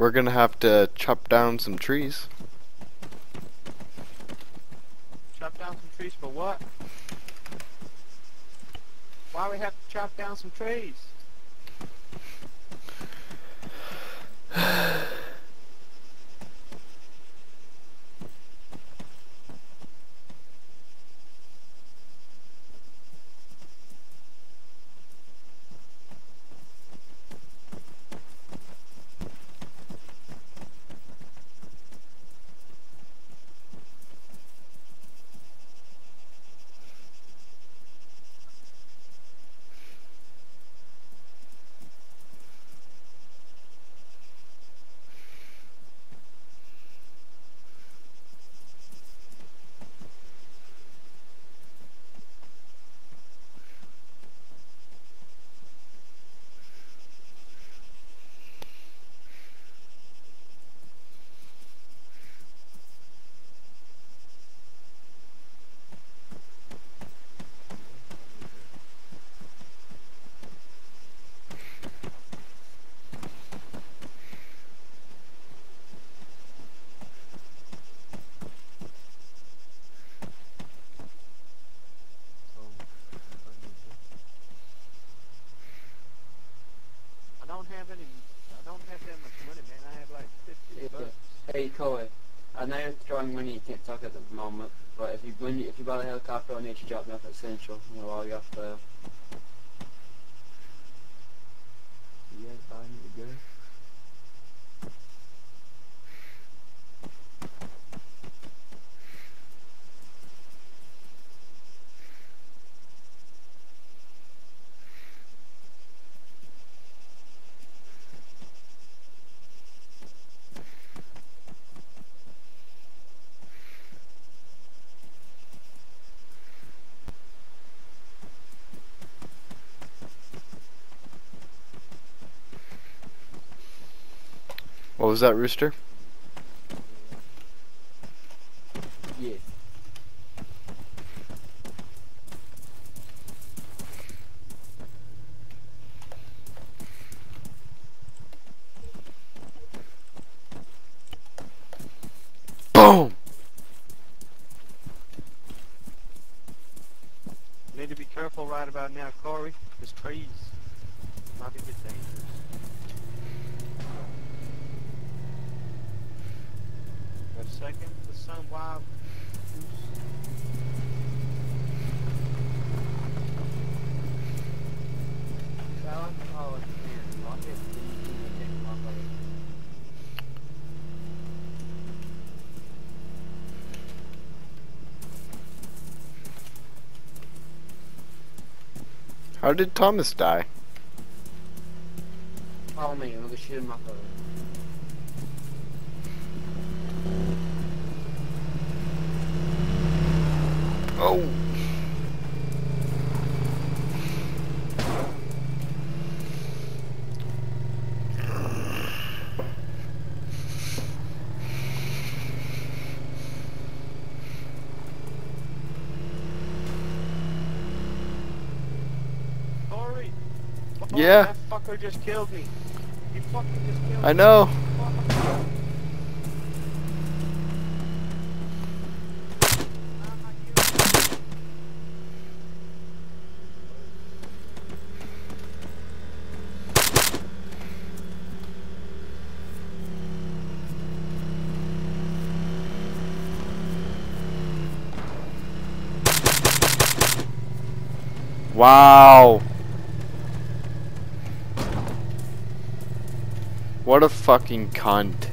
We're gonna have to chop down some trees. Chop down some trees for what? Why we have to chop down some trees? I don't have any. I don't have that much money, man. I have like fifty Yeah. bucks. Hey, Corey. I know you're throwing money, you can't talk at the moment, but if you when you, if you buy the helicopter, you drop me off at Central, you know, while you're off there. You guys buy me the good? What was that, Rooster? Yeah. Boom! Need to be careful right about now, Corey. There's trees. Might be a bit dangerous. Wait a second. The sun wild goose. Alan? Oh, it's here. Lock it. Then you can take them off of it. How did Thomas die? Follow me, and we'll shoot him off of Corey! Yeah? That fucker just killed me. He fucking just killed I know. Fuck. Wow! What a fucking cunt.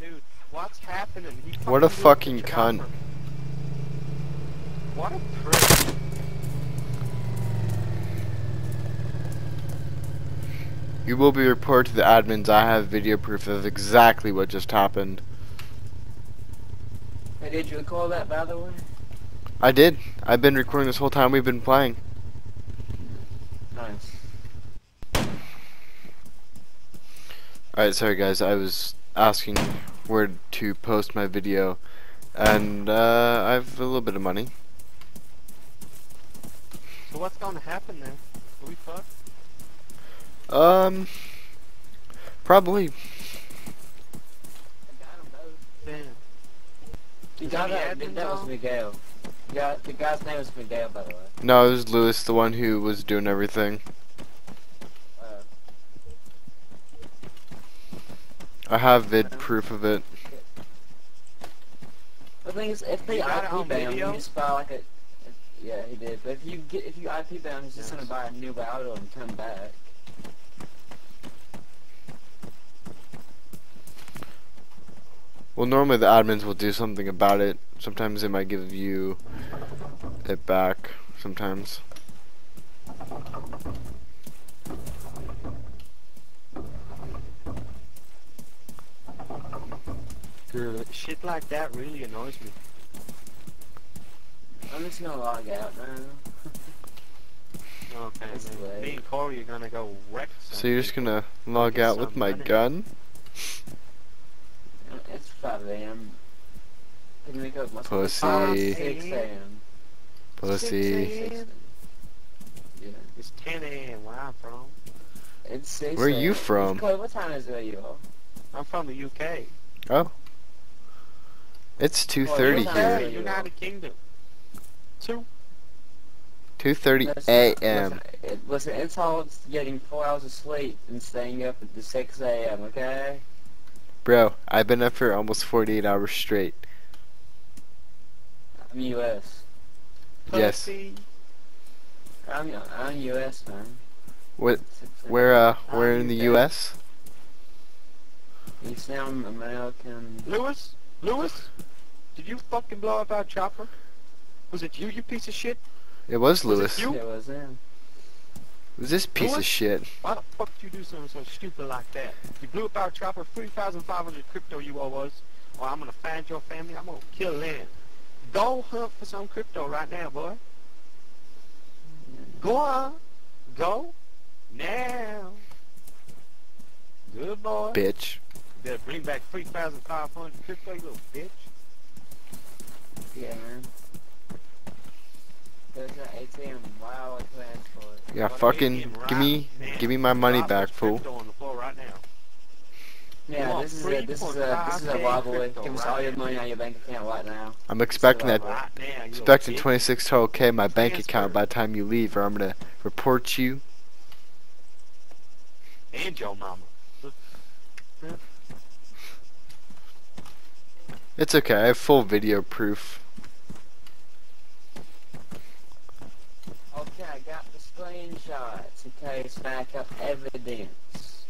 Dude, what's happening? He What a blew up the fucking cunt. What a prick. You will be reported to the admins. I have video proof of exactly what just happened. Hey, did you recall that, by the way? I did. I've been recording this whole time we've been playing. Nice. Alright, sorry guys, I was asking where to post my video, and uh, I have a little bit of money. So what's gonna happen then? Are we fucked? Um, probably. I got 'em both. Damn. The Is guy any that, admins that was? Miguel. Yeah, the guy's name was Miguel, by the way. No, it was Lewis, the one who was doing everything. Uh, I have vid proof of it. The thing is, if they You got it on IP ban, you video? just buy like a. Yeah, he did. But if you get if you IP ban, he's just gonna buy a new router and come back. Well, normally the admins will do something about it. Sometimes they might give you it back. Sometimes. Good. Shit like that really annoys me. I'm just gonna log out now. Okay, man. Me and Corey are gonna go wreck So you're just gonna log Get out with my money. gun? It's 5 a.m. Can you wake up? Pussy. Oh, 6 a.m. Pussy. a.m. Yeah. It's 10 a.m. where I'm from. It's 6 Where are you from? Chloe, what time is it where you are? I'm from the UK. Oh. It's Well, 2.30 you're here. not- Hey, you United Kingdom. Two. 2.30 a.m. Listen, it, listen, it's all getting 4 hours of sleep and staying up at the 6 a.m., okay? Bro, I've been up for almost 48 hours straight. I'm US. Yes. I'm, I'm US, man. What? Where, uh, How where in the? U.S.? You sound American. Lewis? Lewis? Did you fucking blow up our chopper? Was it you, you piece of shit? It was Was it Lewis. you? It was him. It was this piece of shit. Why the fuck did you do something so stupid like that? You blew up our chopper, 3,500 crypto you owe us, or I'm gonna find your family, I'm gonna kill them. Go hunt for some crypto right now, boy. Go on. Go. Now. Good boy. Bitch. Better bring back 3,500 crypto, you little bitch. Yeah, man. There's an ATM. Wow, I planned for it. Yeah, What a fucking give me Man, give me my money drop back, those fool. crypto on the floor right now. Yeah, Come on, this is a this is a this is a 3.5K wobbly. crypto Give us all your money on your bank account right now. I'm expecting that Right Right now, expecting bitch. 26 total K in my bank account by the time you leave or I'm gonna report you. And your mama. It's okay, I have full video proof. Okay, I got the screenshots. Okay, it's backup evidence.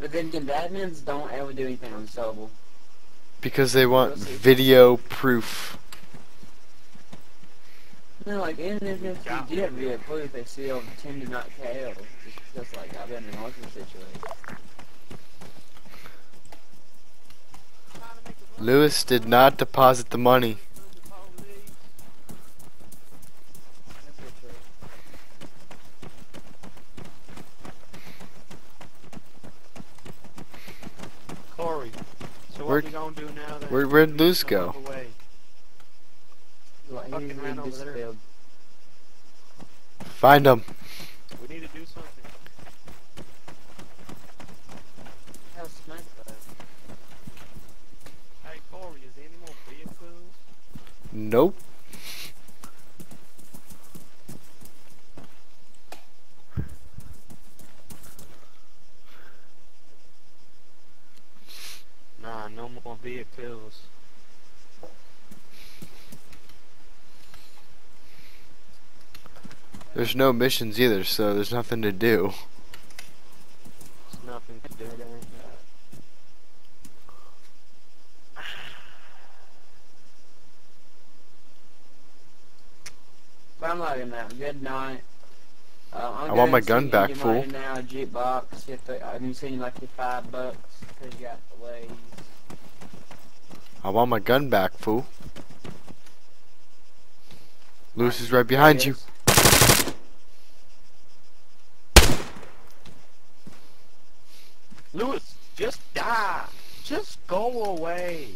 But then again, the admins don't ever do anything on Sobel. Because they want video proof. No, like even if, if Got you did me. be proof, they still tend to not care. It's just like I've been in lots of situations. Lewis did not deposit the money. That's for sure. Corey. So Where- what we gonna do now then? where- where'd Luz Some go? other way. Like, Fucking he's ran in over this there. field. Find him. We need to do something. How's Smith though? Hey Corey, is there any more vehicles? Nope. Nah, no more vehicles. There's no missions either, so there's nothing to do. There's nothing to do there. But I'm logging out. Good night. Uh, I'm want my gun back, fool. Now, jukebox. If they, I'm like five bucks because you got the ways. I want my gun back, fool. Lewis is right behind you. Lewis, just die. Just go away.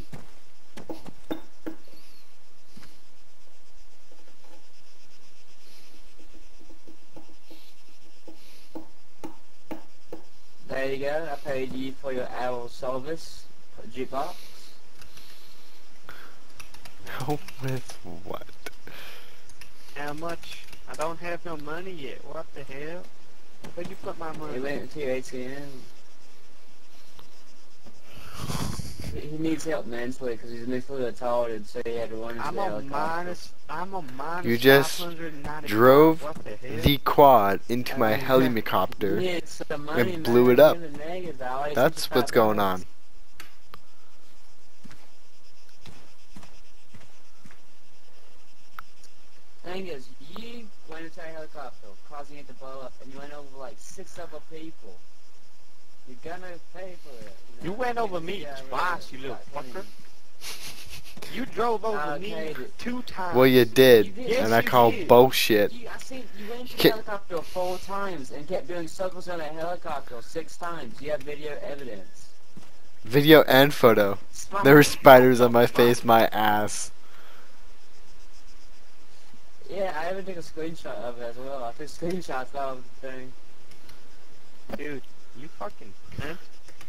There you go. I paid you for your hour service. Jukebox. Help with what? How much? I don't have no money yet. What the hell? Where'd you put my He money? went to your ATM. He he needs help mentally because he's mentally retarded, so he had to run into I'm the a helicopter. minus. I'm a minus. You just drove the? The quad into my Uh, helicopter. Yeah, it's the money, and blew it up. You're in the negative, Alex. That's what's going that. on. Thing is, you went into a helicopter, causing it to blow up, and you went over like six other people. You're gonna pay for it. You know? went over me Yeah, twice, you little fucker. You drove over me Okay, th- two times. Well, you did, You did. Yes, and I you call did. bullshit. You, I seen you went into the helicopter four times and kept doing circles on that helicopter six times. You have video evidence. Video and photo. Spy- There were spiders on my face, my ass. Yeah, I even took a screenshot of it as well. I took screenshots of the thing. Dude, you fucking cunt.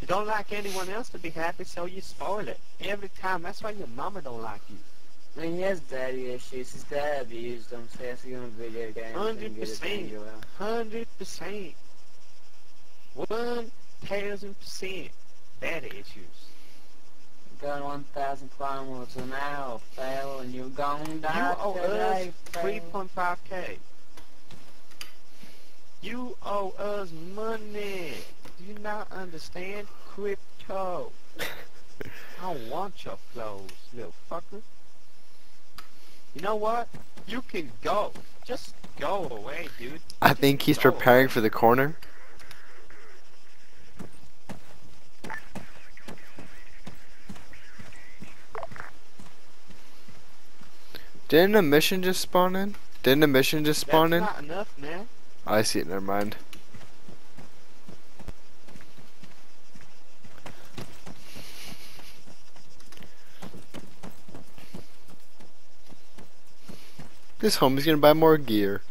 You don't like anyone else to be happy, so you spoil it. Every time. That's why your mama don't like you. I mean, he has daddy issues. His dad abused him, so he has to go on video games and get his 100%. anger out. Hundred percent. One thousand percent. Bad issues. Going 1,000 kilometers an hour, fail, and you're gonna You die owe us today, three fail. point five K. You owe us money. Do you not understand crypto? I don't want your clothes, little fucker. You know what? You can go. Just go away, dude. I think he's preparing for the corner. Didn't a mission just spawn in? Didn't a mission just spawn That's in? not enough, man. I see it, never mind. This homie's gonna buy more gear.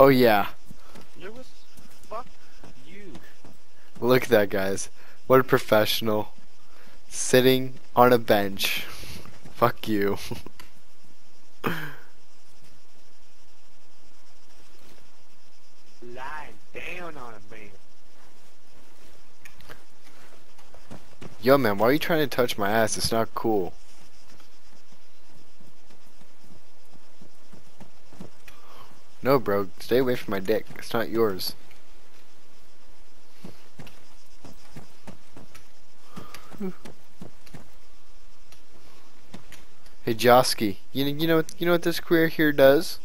Oh yeah. Lewis, fuck you. Look at that, guys. What a professional. Sitting on a bench. Fuck you. Lying down on a man. Yo, man, why are you trying to touch my ass? It's not cool. No, bro. Stay away from my dick. It's not yours. Hey, Josky. You, know, you know you know what this queer here does?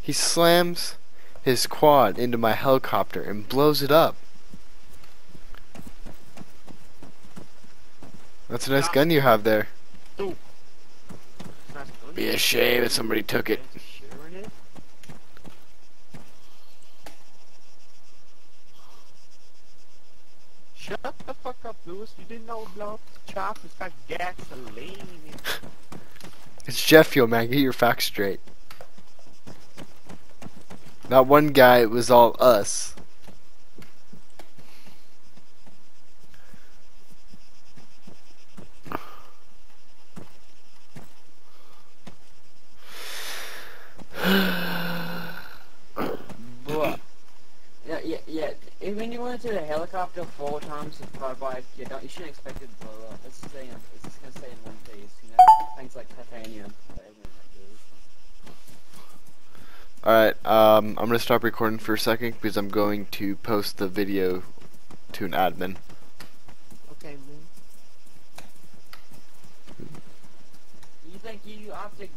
He slams his quad into my helicopter and blows it up. That's a nice gun you have there. Be a shame if somebody took it. Sure it is. Shut the fuck up, Lewis. You didn't know blow chop. It's got gasoline. in it. It's jet fuel, man. Get your facts straight. Not one guy, it was all us. yeah, yeah. If when you went to the helicopter four times to fly by, you don't, you shouldn't expect it to blow up. It's just saying, it's just gonna stay in one piece, you know. Things like titanium. that everyone like Alright, um, I'm gonna stop recording for a second because I'm going to post the video to an admin. Okay, man. You think you optic